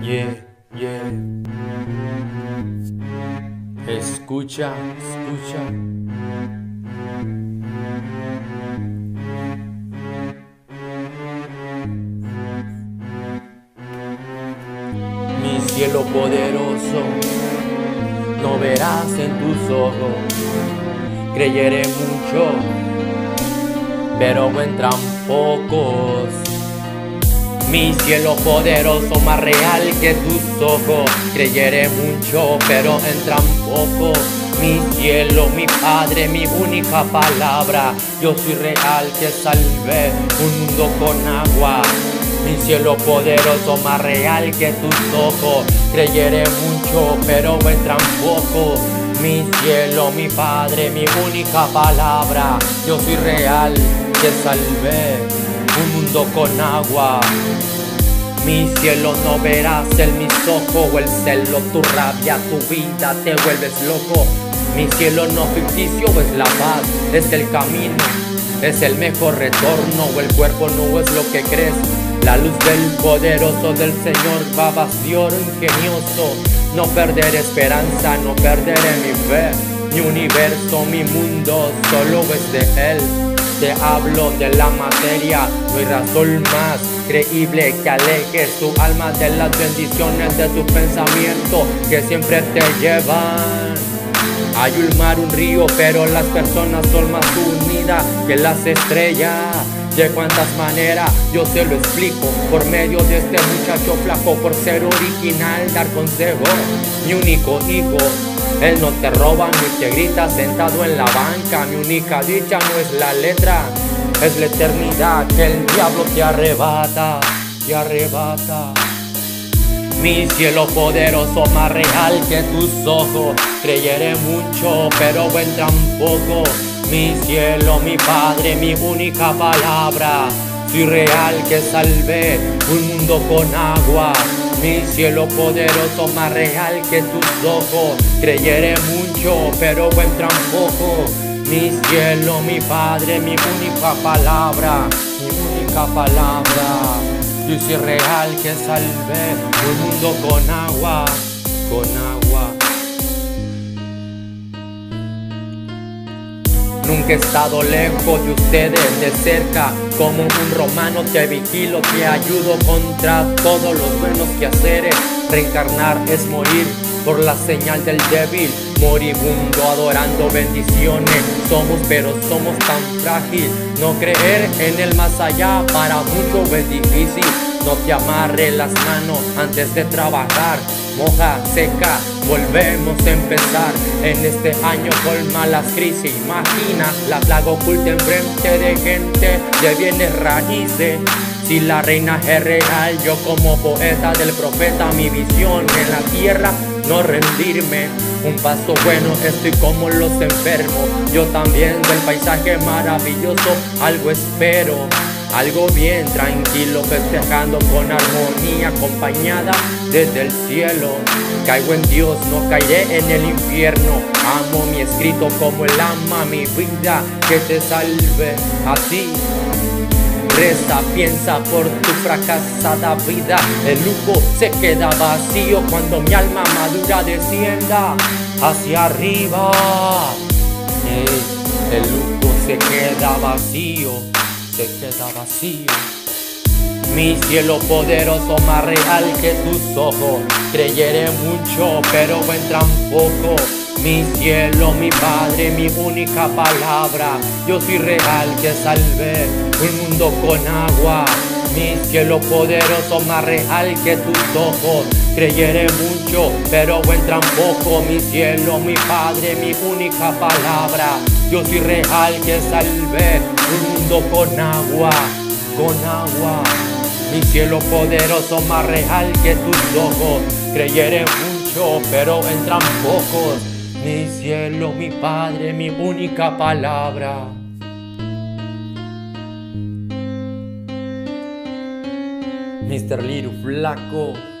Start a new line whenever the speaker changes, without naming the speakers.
Yeah, yeah. Escucha, escucha. Mi cielo poderoso, no verás en tus ojos. Creyere mucho, pero entran pocos. Mi cielo poderoso, más real que tus ojos. Creyere mucho, pero entran pocos. Mi cielo, mi padre, mi única palabra. Yo soy real que salvé un mundo con agua. Mi cielo poderoso, más real que tus ojos. Creyere mucho, pero entran poco. Mi cielo, mi padre, mi única palabra. Yo soy real que salvé un mundo con agua. Mi cielo no verás en mis ojos o el celo, tu rabia, tu vida, te vuelves loco. Mi cielo no ficticio es la paz, es el camino, es el mejor retorno o el cuerpo no es lo que crees. La luz del poderoso del Señor va vacío, ingenioso. No perder esperanza, no perderé mi fe. Mi universo, mi mundo, solo es de Él. Te hablo de la materia, no hay razón más creíble que alejes tu alma de las bendiciones de tu pensamiento que siempre te llevan. Hay un mar, un río, pero las personas son más unidas que las estrellas. De cuántas maneras yo se lo explico. Por medio de este muchacho flaco Por ser original, dar consejo Mi único hijo Él no te roba ni te grita sentado en la banca. Mi única dicha no es la letra Es la eternidad que el diablo te arrebata Te arrebata. Mi cielo poderoso más real que tus ojos. Creyere mucho pero entran poco mi cielo, mi Padre, mi única palabra. Soy real que salvé un mundo con agua. Mi cielo poderoso, más real que tus ojos. Creyere mucho, pero entran poco. Mi cielo, mi Padre, mi única palabra. Mi única palabra. Yo soy real que salvé un mundo con agua. Con agua. Nunca he estado lejos de ustedes de cerca Como un romano te vigilo, te ayudo contra todos los buenos quehaceres. Reencarnar es morir por la señal del débil Moribundo adorando bendiciones. Somos pero somos tan frágil No creer en el más allá para muchos es difícil No te amarre las manos antes de trabajar moja, seca, volvemos a empezar en este año con malas crisis. Imagina la plaga oculta enfrente de gente de bienes raíces. Si la reina es real, yo como poeta del profeta, mi visión en la tierra, no rendirme. Un paso bueno, estoy como los enfermos. Yo también del paisaje maravilloso, algo espero. Algo bien tranquilo, festejando con armonía, acompañada desde el cielo. Caigo en Dios, no caeré en el infierno. Amo mi escrito como el ama mi vida, que te salve a ti. Piensa por tu fracasada vida. El lujo se queda vacío cuando mi alma madura descienda hacia arriba. el lujo se queda vacío se queda vacío. Mi cielo poderoso más real que tus ojos. Creyere mucho, pero entran poco. Mi cielo, mi Padre, mi única palabra. Yo soy real que salvé un mundo con agua. Mi cielo poderoso más real que tus ojos. Creyere mucho, pero entran poco. Mi cielo, mi Padre, mi única palabra. Yo soy real que salvé un mundo con agua, con agua. Mi cielo poderoso más real que tus ojos. Creyere mucho, pero entran pocos. Mi cielo, mi Padre, mi única palabra. Mr. Little Flaco.